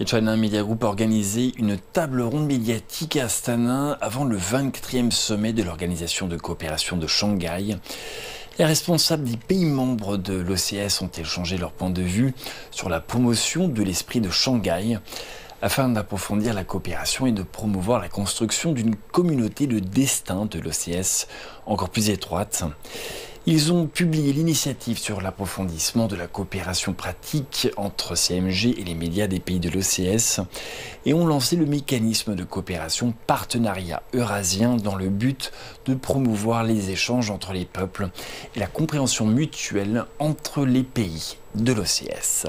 Et China Media Group a organisé une table ronde médiatique à Astana avant le 24e sommet de l'Organisation de coopération de Shanghai. Les responsables des pays membres de l'OCS ont échangé leur point de vue sur la promotion de l'esprit de Shanghai afin d'approfondir la coopération et de promouvoir la construction d'une communauté de destin de l'OCS encore plus étroite. Ils ont publié l'initiative sur l'approfondissement de la coopération pratique entre CMG et les médias des pays de l'OCS et ont lancé le mécanisme de coopération partenariat eurasien dans le but de promouvoir les échanges entre les peuples et la compréhension mutuelle entre les pays de l'OCS.